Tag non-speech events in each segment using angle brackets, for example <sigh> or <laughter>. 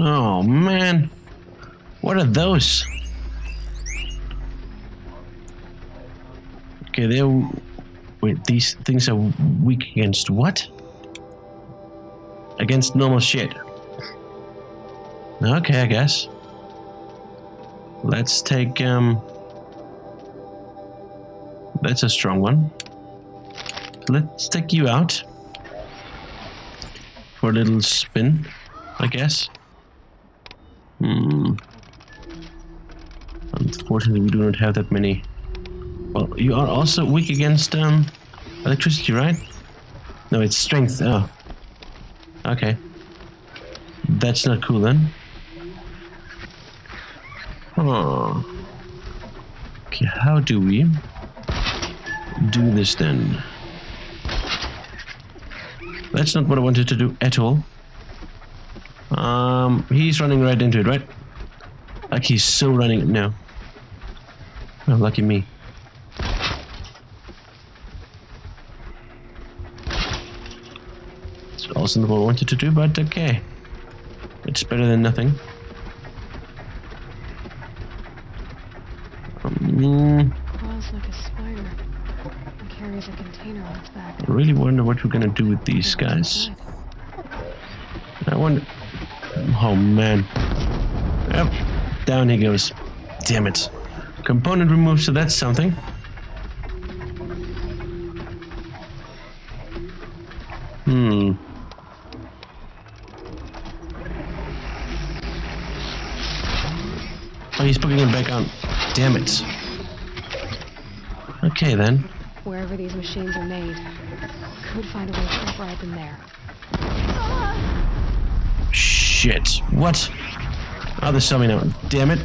Oh man. What are those? Okay, they're. Wait, these things are weak against what? Against normal shit. Okay, I guess. Let's take, um. That's a strong one. Let's take you out. For a little spin, I guess. Hmm. Unfortunately, we do not have that many. Well, you are also weak against um, electricity, right? No, it's strength. Oh. Okay. That's not cool then. Oh. Okay, how do we do this then? That's not what I wanted to do at all. Um, he's running right into it, right? Like he's still running. No. Oh, lucky me. It's also what I wanted to do, but okay. It's better than nothing. Um, like a spider and carries a container on its back. I really wonder what we're gonna do with these guys. I wonder. Oh man. Yep. Down he goes. Damn it. Component removed, so that's something. Hmm. Oh, he's putting it back on. Damn it. Okay then. Wherever these machines are made, could find a way to override them there. Shit. What? Oh, saw me now. Damn it.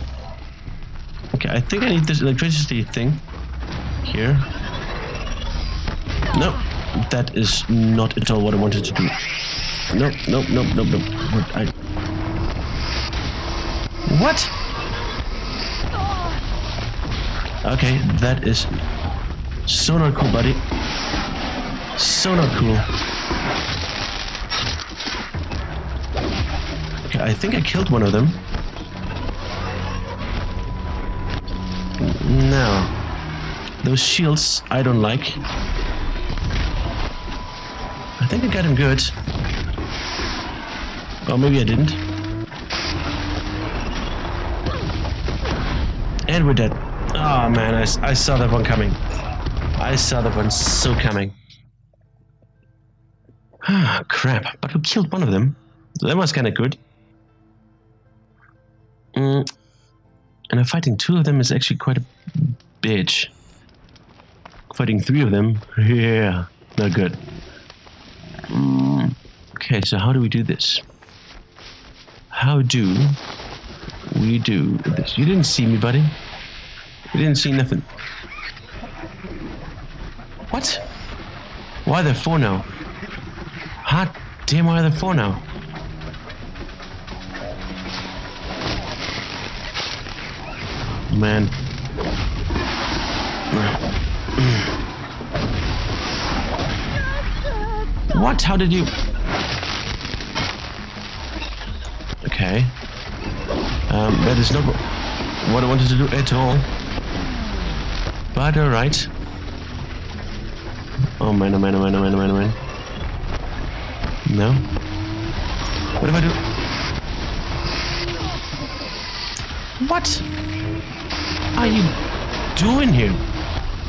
Okay, I think I need this electricity thing. Here. No, that is not at all what I wanted to do. No, no, no, no, no. What I... What? Okay, that is so not cool, buddy. So not cool. I think I killed one of them. No. Those shields I don't like. I think I got him good. Or maybe I didn't. And we're dead. Oh man, I, I saw that one coming. I saw that one so coming. Ah, <sighs> crap. But we killed one of them. That was kind of good. And fighting two of them is actually quite a bitch. Fighting three of them, yeah, not good. Okay, so how do we do this? How do we do this? You didn't see me, buddy. You didn't see nothing. What? Why there four now? Hot damn, why there four now? Man. What? How did you? Okay. Um, that is not what I wanted to do at all. But alright. Oh man, oh man, oh man, oh man, oh man, oh man. No. What if I do? What are you doing here?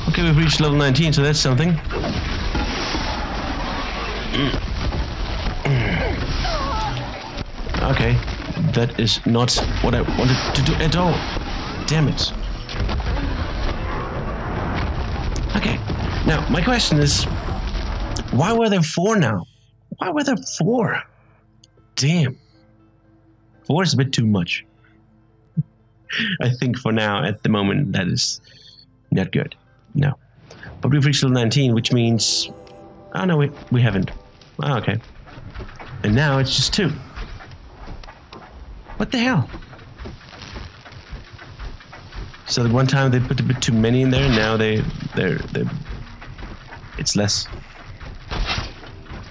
Okay, we've reached level 19, so that's something. Okay, that is not what I wanted to do at all. Damn it. Okay, now my question is why were there four now? Why were there four? Damn. Four is a bit too much. I think for now, at the moment, that is not good. No. But we've reached level 19, which means. Oh, no, we, we haven't. Oh, okay. And now it's just two. What the hell? So the one time they put a bit too many in there, now they they're they it's less.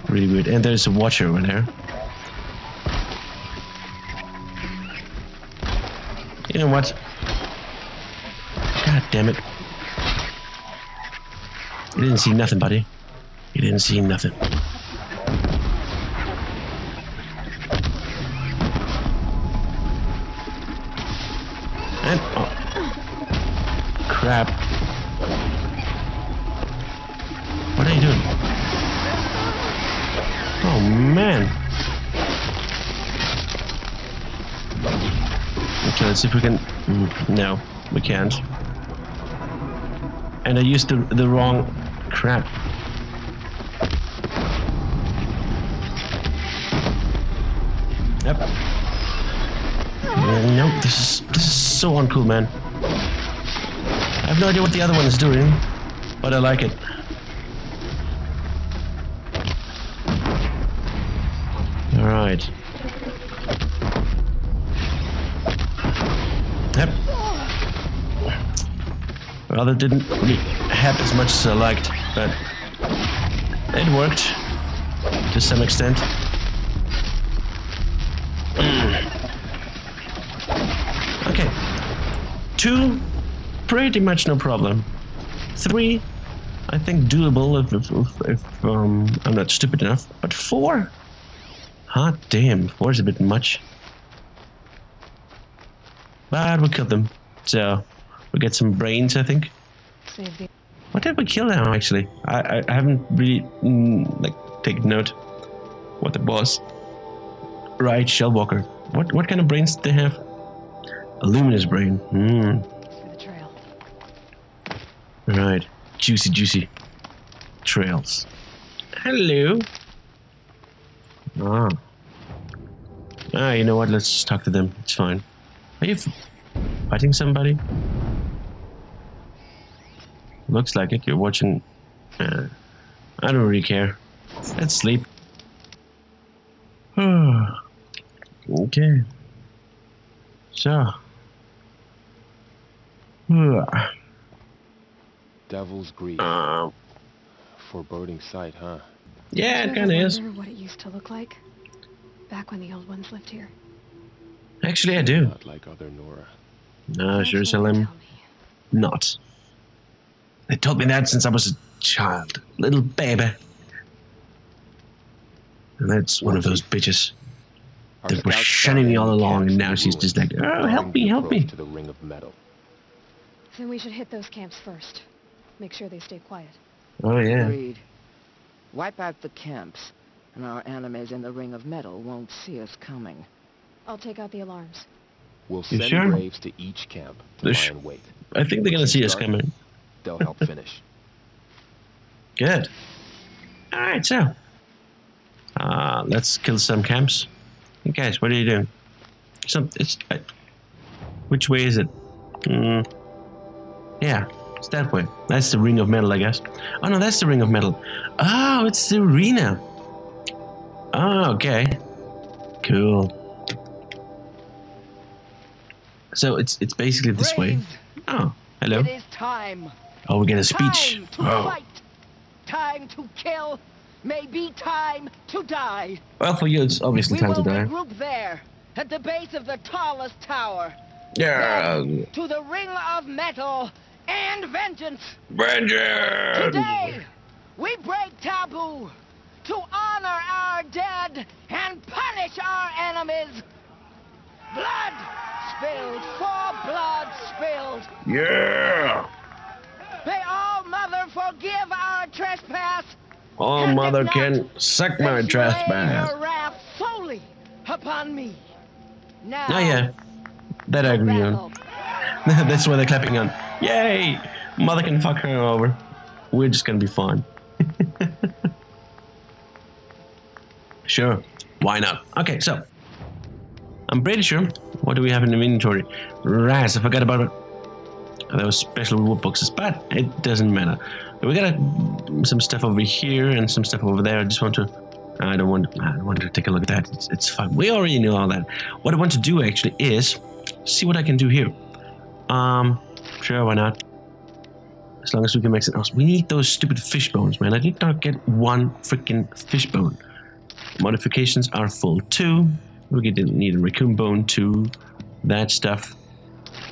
Really weird. And there's a watcher over there. You know what? God damn it. You didn't see nothing, buddy. You didn't see nothing. And oh, crap. What are you doing? Oh man. Okay, let's see if we can. mm, No, we can't. And I used the the wrong crap. Yep. Uh, no, this is this is so uncool, man. I have no idea what the other one is doing, but I like it. All right. Yep. Well, that didn't happen as much as I liked, but it worked to some extent. <clears throat> Okay. Two, pretty much no problem. Three, I think doable if, if, if, if um, I'm not stupid enough. But four, hot damn, four is a bit much. But we killed them, so we get some brains, I think. The. What did we kill now? Actually, I I, I haven't really mm, like taken note what it was. Right, Shellwalker. What what kind of brains did they have? A luminous brain. Hmm. The trail. Right. Juicy, juicy trails. Hello. Ah. Ah, you know what? Let's just talk to them. It's fine. Are you f- fighting somebody? Looks like it. You're watching. Uh, I don't really care. Let's sleep. <sighs> okay. So. <sighs> Devil's Greed. uh, Foreboding sight, huh? yeah, it kind of ever is. wonder what it used to look like? Back when the old ones lived here. Actually, I do. Not like other Nora. No, That's sure They told me that since I was a child, little baby. And that's one of those bitches that was shunning me all along, and now she's just like, oh, help me, help me. To the ring of metal. Then we should hit those camps first. Make sure they stay quiet. Oh, yeah. Agreed. Wipe out the camps, and our enemies in the Ring of Metal won't see us coming. I'll take out the alarms. We'll You send sure? braves to each camp to They lie sh- wait. I think they're gonna see us coming. They'll help <laughs> finish. Good. Alright, so. Uh, let's kill some camps. Hey guys, what are you doing? Some, it's, uh, which way is it? Mm, yeah, it's that way. That's the ring of metal, I guess. Oh no, that's the ring of metal. Oh, it's the arena. Oh, okay. Cool. So it's it's basically this way. Oh, hello. It is time. Oh, we get a speech. Time to Oh. fight. Time to kill. Maybe time to die. Well, for you, it's obviously we time to die. We regroup there, at the base of the tallest tower, Yeah. to the Ring of Metal and vengeance. Vengeance! Today, we break taboo to honor our dead and punish our enemies. Blood spilled for blood spilled. Yeah! May all mother forgive our trespass. If mother can suck my May she lay trespass. wrath solely upon me. Now, Oh, yeah. That I agree on. <laughs> That's why they're clapping on. Yay! Mother can fuck her over. We're just gonna be fine. <laughs> sure. Why not? Okay, so. I'm pretty sure. What do we have in the inventory? Raz, I forgot about it. Those special rule boxes, but it doesn't matter. We got uh, some stuff over here and some stuff over there. I just want to. I don't want. I don't want to take a look at that. It's, it's fine. We already know all that. What I want to do actually is see what I can do here. Um, sure, why not? As long as we can make some else. We need those stupid fish bones, man. I did not get one freaking fish bone. Modifications are full too. We didn't need a raccoon bone too. That stuff.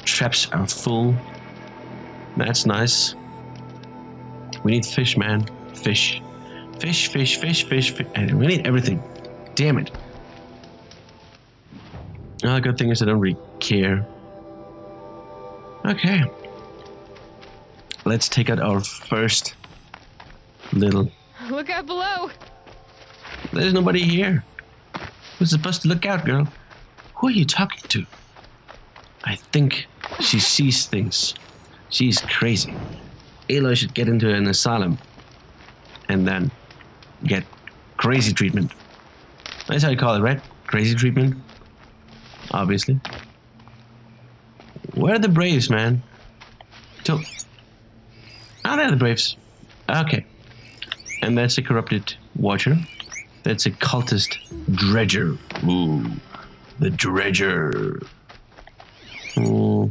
Traps are full. That's nice. We need fish, man. Fish. Fish, fish, fish, fish, fish. And we need everything. Damn it. Oh, the good thing is I don't really care. Okay. Let's take out our first little. Look out below! There's nobody here. Who's supposed to look out, girl? Who are you talking to? I think she sees things. She's crazy. Aloy should get into an asylum and then get crazy treatment. That's how you call it, right? Crazy treatment? Obviously. Where are the Braves, man? So, oh, they're the Braves. Okay. And that's a corrupted Watcher. That's a cultist Dredger. Ooh, the Dredger. Hmm.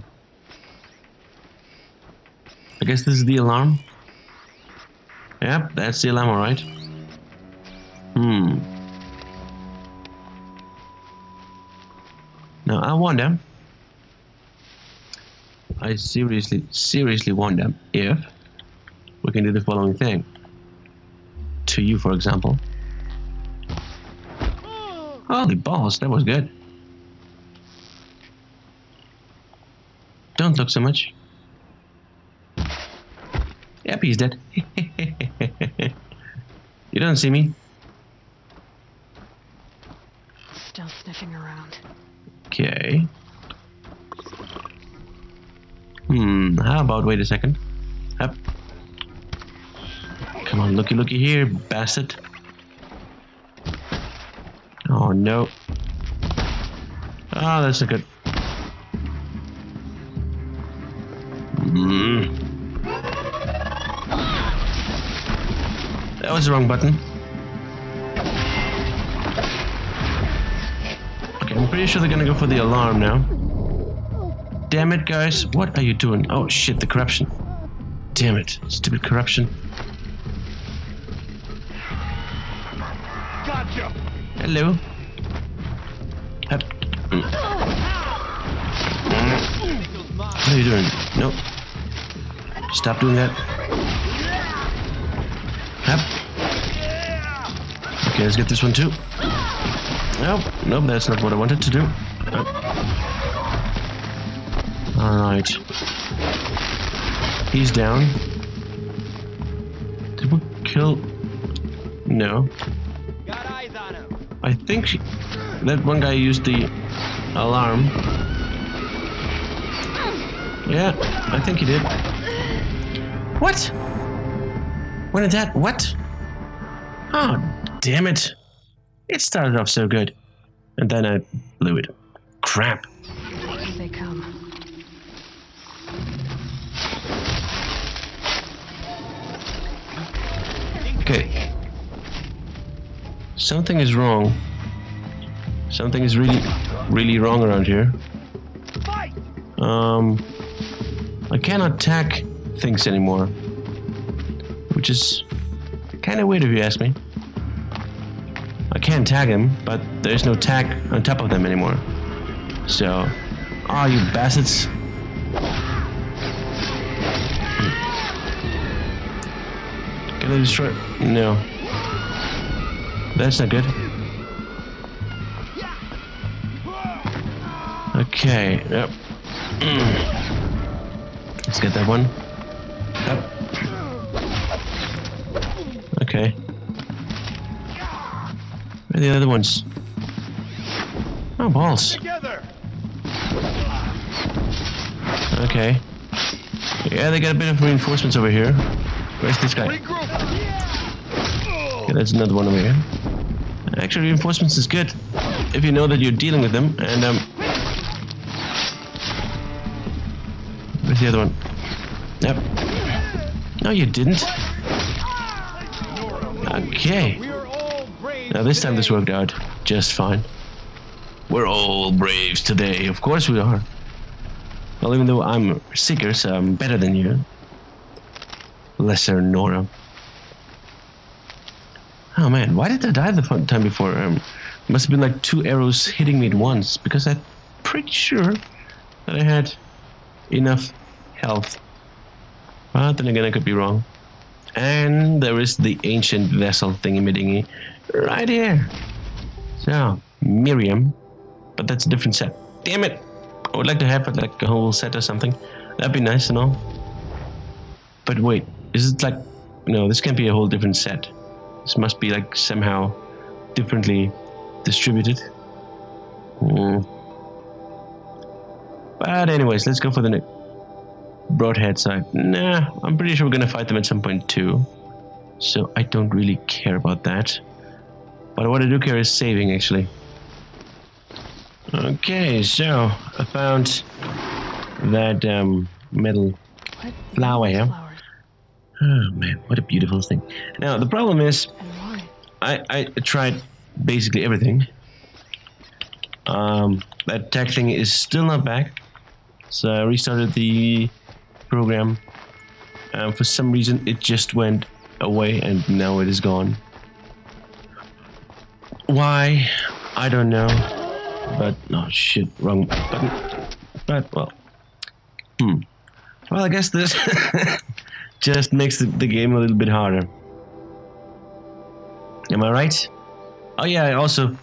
I guess this is the alarm. Yep, that's the alarm, alright. Hmm. Now I wonder. I seriously, seriously wonder if we can do the following thing. To you, for example. Holy balls, that was good. Don't look so much. Yep, he's dead. you don't see me? Still sniffing around. Okay. Hmm, how about wait a second? Up. Come on, looky looky here, bastard. Oh no. Oh, that's a good. That was the wrong button. Okay, I'm pretty sure they're gonna go for the alarm now. Damn it, guys. What are you doing? Oh, shit, the corruption. Damn it. Stupid corruption. Gotcha. Hello. Hup. Mm. What are you doing? Nope. Stop doing that. Hup. Okay, let's get this one too. Nope, nope, that's not what I wanted to do. Oh. Nope. Alright. He's down. Did we kill... No. I think she, that one guy used the alarm. Yeah, I think he did. What? When did that? What? Oh, damn it. It started off so good. And then I blew it. Crap. Here they come. Okay. Something is wrong. Something is really, really wrong around here. Um, I cannot attack things anymore, which is kind of weird if you ask me. Can tag him, but there's no tag on top of them anymore. So, ah, you bastards! Can I destroy? No. That's not good. Okay. Yep. <clears throat> Let's get that one. Are the other ones? Oh, balls. Okay. Yeah, they got a bit of reinforcements over here. Where's this guy? Okay, there's another one over here. Actually, reinforcements is good if you know that you're dealing with them. And um, where's the other one? Yep. No, you didn't. Okay. We are all brave. Now this time this worked out just fine. We're all braves today. Of course we are. Well, even though I'm Seeker, so I'm better than you. Lesser Nora. Oh man, why did I die the time before? Um, must have been like two arrows hitting me at once because I'm pretty sure that I had enough health. But then again, I could be wrong. And there is the ancient vessel thingy-dingy right here. So, Miriam. But that's a different set. Damn it! I would like to have like a whole set or something. That'd be nice and all. But wait, is it like... No, this can't be a whole different set. This must be like somehow differently distributed. Hmm. But anyways, let's go for the ne- broadhead side. Nah, I'm pretty sure we're gonna fight them at some point too. So I don't really care about that. But what I do care is saving actually. Okay, so I found that um, metal flower here. Oh man, what a beautiful thing. Now the problem is I, I tried basically everything. Um, that tech thing is still not back. So I restarted the program. Um, for some reason, it just went away and now it is gone. Why? I don't know. But, oh shit, wrong button. But, well. Hmm. Well, I guess this <laughs> just makes the, the game a little bit harder. Am I right? Oh yeah, I also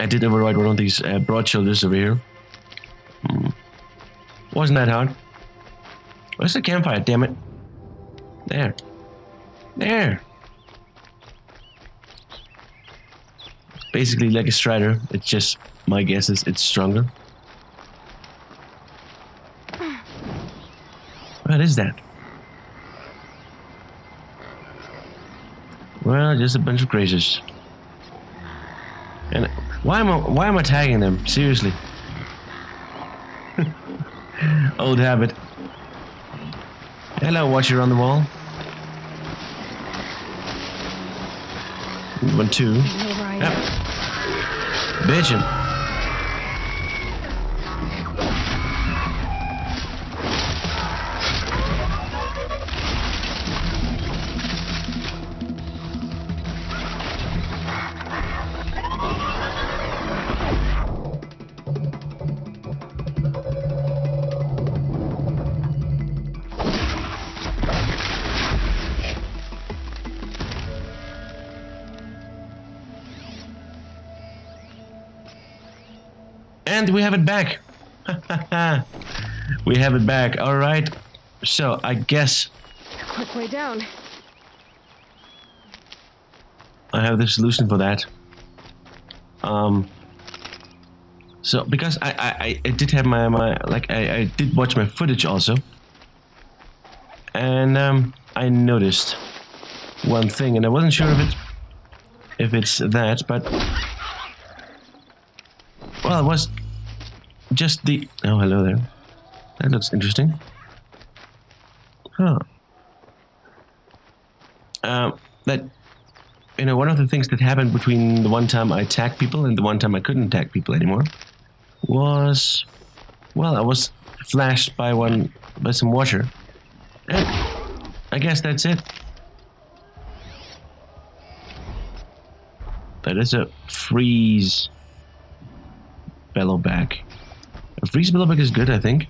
I did override one of these uh, broad shoulders over here. Hmm. Wasn't that hard? Where's the campfire? Damn it! There, there. Basically like a strider. It's just my guess is it's stronger. What is that? Well, just a bunch of grazers. And why am I why am I tagging them? Seriously. <laughs> Old habit. Hello, watcher on the wall. One, two. You And we have it back. <laughs> we have it back. All right. So I guess Quick way down. I have the solution for that. Um. So because I I, I- did have my my like I, I did watch my footage also, and um I noticed one thing, and I wasn't sure if it if it's that, but well, it was just the oh hello there. That looks interesting. Huh. Um, that you know, one of the things that happened between the one time I attacked people and the one time I couldn't attack people anymore was, well, I was flashed by one by some water, and I guess that's it. That is a freeze bellowback. A freeze bellowback is good, I think.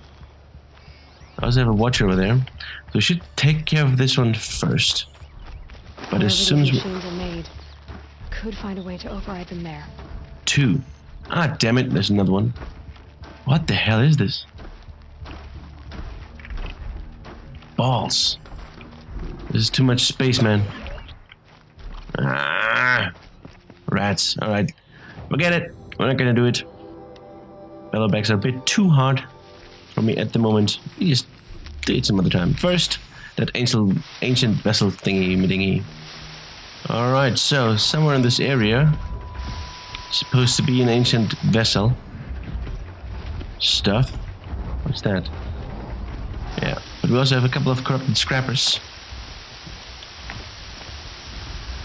I also have a watcher over there, so we should take care of this one first. But as soon as we are made, could find a way to override them there. two. Ah, damn it! There's another one. What the hell is this? Balls. This is too much space, man. Ah, rats. All right, forget it. We're not gonna do it. Bellowbacks are a bit too hard for me at the moment. We just do it some other time. First, that ancient ancient vessel thingy dingy. All right, so somewhere in this area supposed to be an ancient vessel. Stuff. What's that? Yeah, but we also have a couple of corrupted scrappers.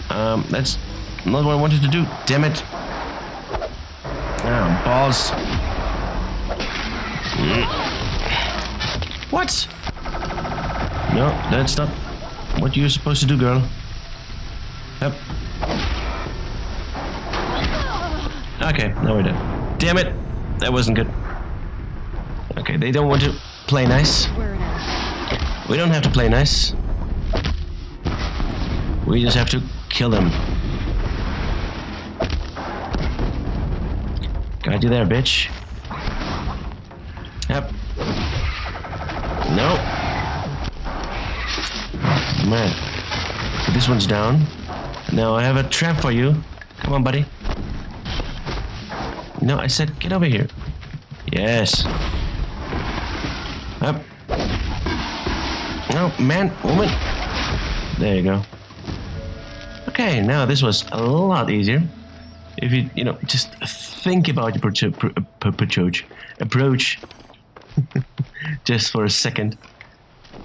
Um, that's not what I wanted to do. Damn it! Ah, balls. What? No, that's not what you're supposed to do, girl. Yep. Okay, now we're done. Damn it! That wasn't good. Okay, they don't want to play nice. We don't have to play nice. We just have to kill them. Got you there, bitch. Yep. Nope. Man. This one's down. Now I have a trap for you. Come on, buddy. No, I said get over here. Yes. Up. No, man, woman. There you go. Okay, now this was a lot easier. If you, you know, just think about your approach, approach <laughs> just for a second,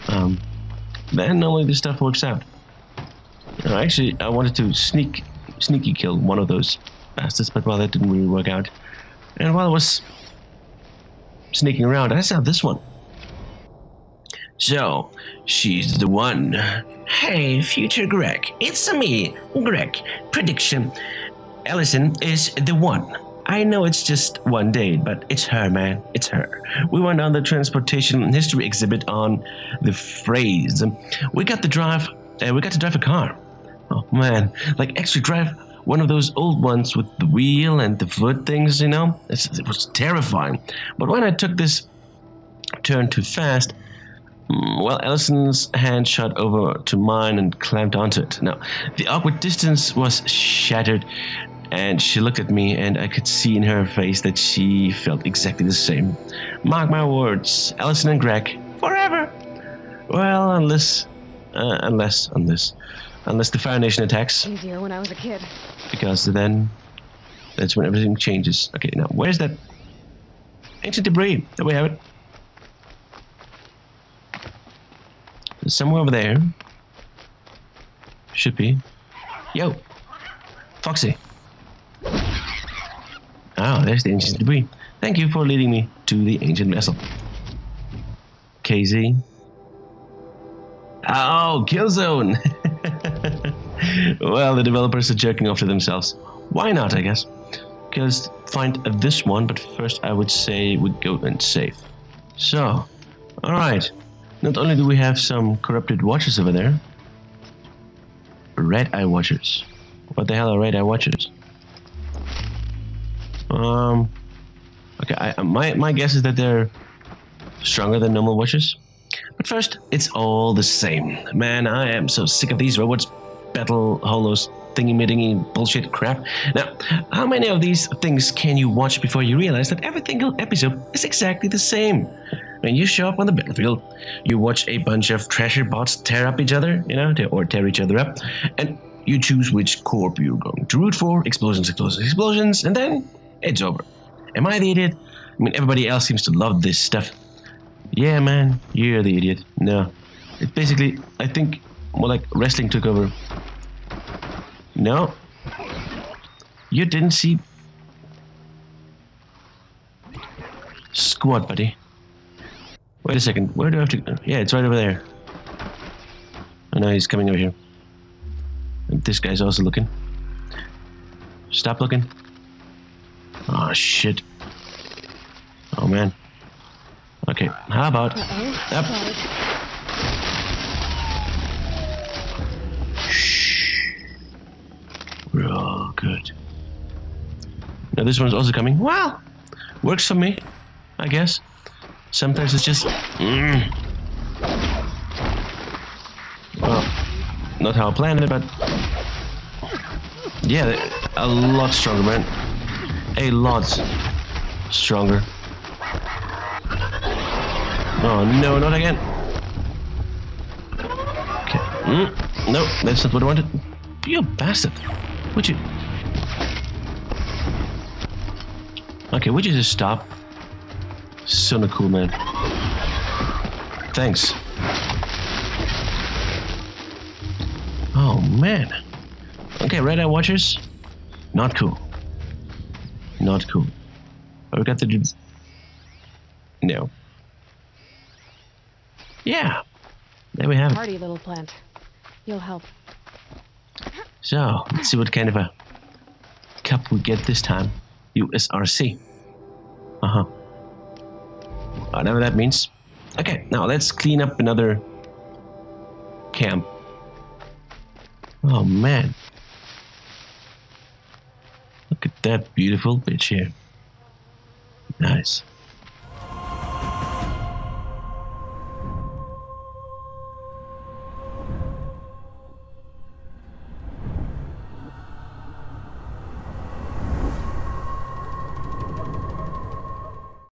um, then normally this stuff works out. Uh, actually, I wanted to sneak, sneaky kill one of those bastards, but well, that didn't really work out. And while I was sneaking around, I saw this one. So, she's the one. Hey, future Greg. It's me, Greg. Prediction. Allison is the one. I know it's just one day, but it's her, man. It's her. We went on the transportation history exhibit on the phrase. We got to drive. Uh, we got to drive a car. Oh man, like actually drive one of those old ones with the wheel and the foot things. You know, it's, it was terrifying. But when I took this turn too fast, Mm, Well, Allison's hand shot over to mine and clamped onto it. Now, the awkward distance was shattered, and she looked at me, and I could see in her face that she felt exactly the same. Mark my words, Allison and Greg, forever. Well, unless, uh, unless, unless, unless the Fire Nation attacks, Easier when I was a kid. because then that's when everything changes. Okay, now where's that ancient debris? There we have it. Somewhere over there. Should be. Yo, Foxy. Oh, there's the ancient debris. Thank you for leading me to the ancient vessel. KZ. Oh, Killzone! <laughs> well, the developers are jerking off to themselves. Why not, I guess? Just find this one, but first I would say we go and save. So, alright. Not only do we have some corrupted watchers over there, red eye watchers. What the hell are red eye watchers? Um, okay, I, my, my guess is that they're stronger than normal watchers. But first, it's all the same. Man, I am so sick of these robots, battle holos, thingy mittingy bullshit crap. Now, how many of these things can you watch before you realize that every single episode is exactly the same? When you show up on the battlefield, you watch a bunch of treasure bots tear up each other, you know, or tear each other up, and you choose which corp you're going to root for. Explosions, explosions, explosions, and then it's over. Am I the idiot? I mean, everybody else seems to love this stuff. Yeah, man, you're the idiot. No. It's basically, I think, more like wrestling took over. No. You didn't see. Squad, buddy. Wait a second. Where do I have to go? Yeah, it's right over there. Oh know he's coming over here. And this guy's also looking. Stop looking. Oh shit. Oh man. Okay, how about Uh-oh. Yep. Sorry. we're all good. Now this one's also coming. Well, works for me, I guess. Sometimes it's just. Mm. Well, not how I planned it, but yeah, a lot stronger, man. A lot stronger. Oh no, not again. Okay. Mm. No, that's not what I wanted. You bastard. Would you? Okay, would you just stop? Son of cool man. Thanks. Oh man. Okay, red eye watchers. Not cool. Not cool. I got to do. No. Yeah. There we have it. Party, little plant. You'll help. So, let's see what kind of a cup we get this time. USRC. Uh huh. whatever that means. Okay, now let's clean up another camp. Oh man. That beautiful bitch here. Nice.